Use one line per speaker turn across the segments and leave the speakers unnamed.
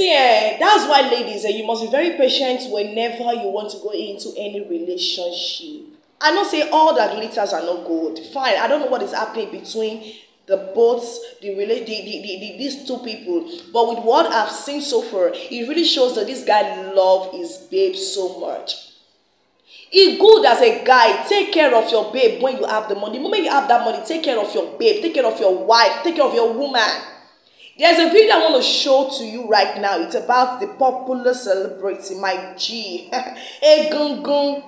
See, eh, that's why, ladies, eh, you must be very patient whenever you want to go into any relationship. I know say all that glitters are not gold. Fine, I don't know what is happening between the both the the, the, the, the, these two people, but with what I've seen so far, it really shows that this guy love his babe so much. e good as a guy take care of your babe when you have the money the moment you have that money take care of your babe take care of your wife take care of your woman there's a video i want to show to you right now. It's about the popular celebrity my g. Eh, Egungun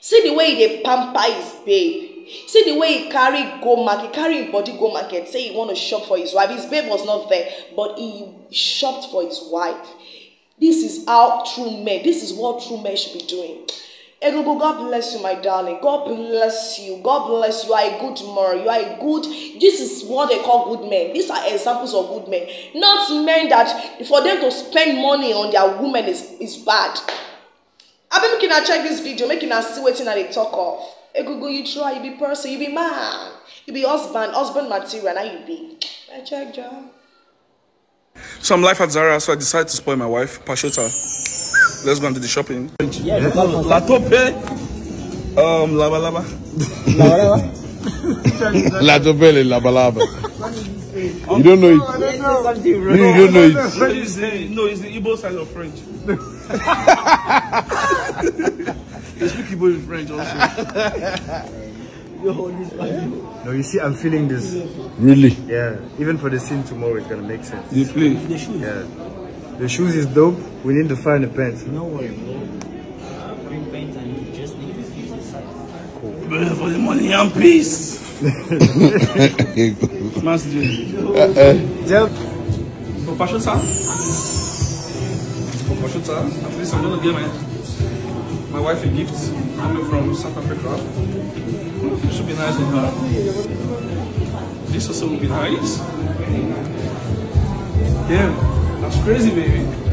see the way he dey pamper his babe. See the way he carry go market carry body go market say he want to shop for his wife. His babe was not there but he shopped for his wife. This is how true men this is what true men should be doing Egungun, God bless you, my darling. God bless you. God bless you. You are a good man. You are a good. This is what they call good men. These are examples of good men. Not men that for them to spend money on their women is, is bad. I been making I check this video, making I see wetin I dey talk of. Egungun, you try, you be person, you be man, you be husband, husband material, now you be. I check job.
So I'm live at Zara, so I decided to spoil my wife, Pashota. Let's go and do the shopping. La Tope. Um, Laba Laba.
La Topelle Labalaba. You don't know it. You, you don't know it.
It's the, no, it's the Igbo side of French. they speak Igbo in French also.
No, you see, I'm feeling this.
Really?
Yeah, even for the scene tomorrow, it's gonna make sense.
They play.
Yeah, the shoes is dope. We need to find the pants.
No worry, bro. Bring paint and you just need to fix the side.
Better for the money and peace. Man's doing.
Tell
For Pashota. For Pashota. At least I'm gonna give my my wife a gift coming from South Africa. This should be nice on her. This also will be nice. Yeah, that's crazy, baby.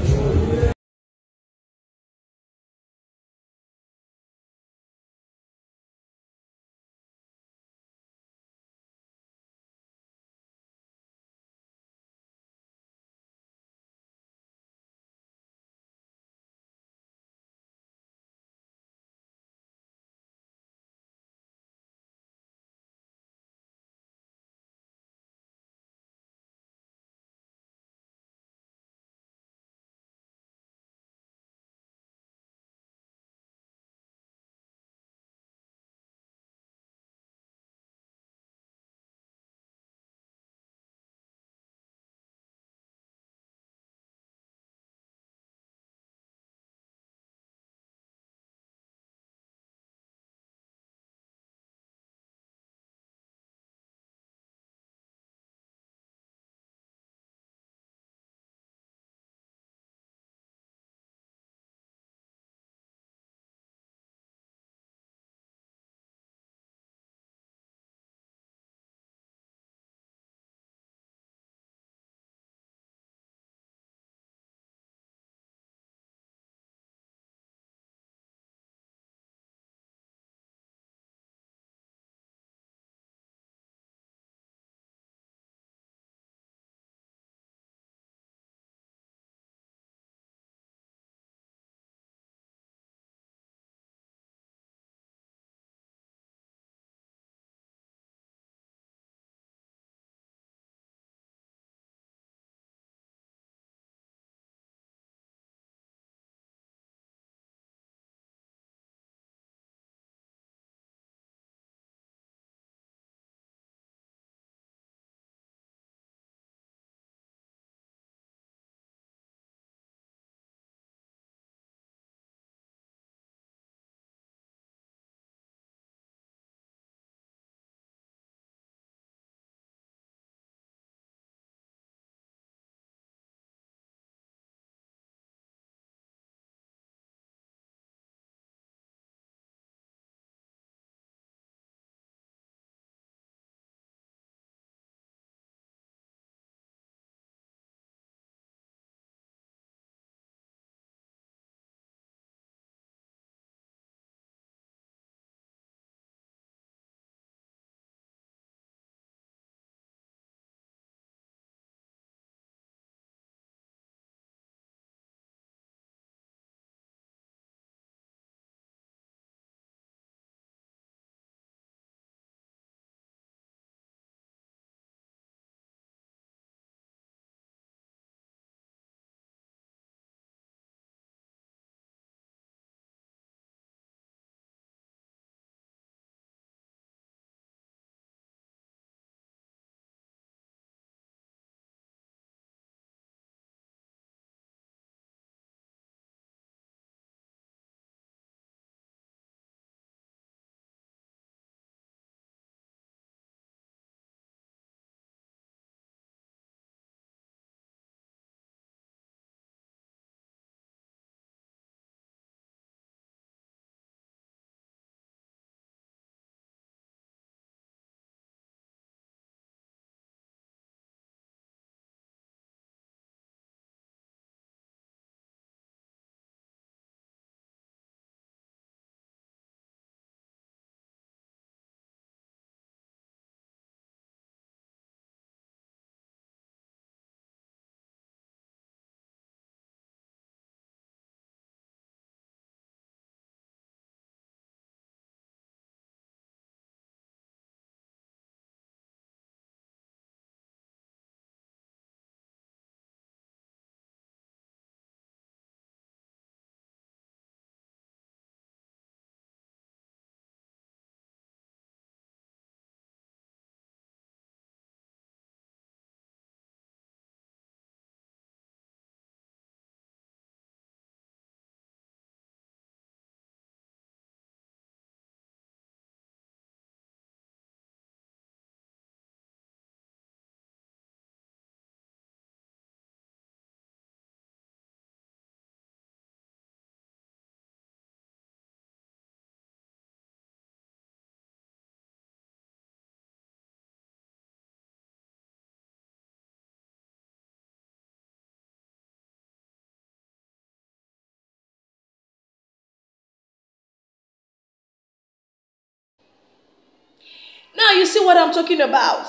You see what I'm talking about.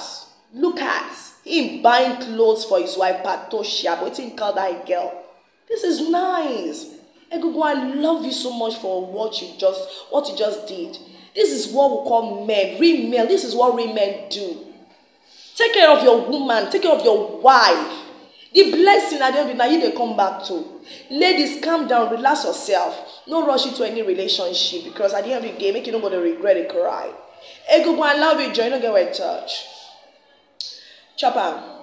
Look at him buying clothes for his wife Patoshia, but he call that girl. This is nice. Egungun, I love you so much for what you just what you just did. This is what we call men, real men. This is what real men do. Take care of your woman, take care of your wife. The blessing at the end of the night, dey come back to. Ladies, calm down, relax yourself. No rush into any relationship because at the end of the day, make you no regret dey cry. Egungun, I love you, no get where touch. Chop am.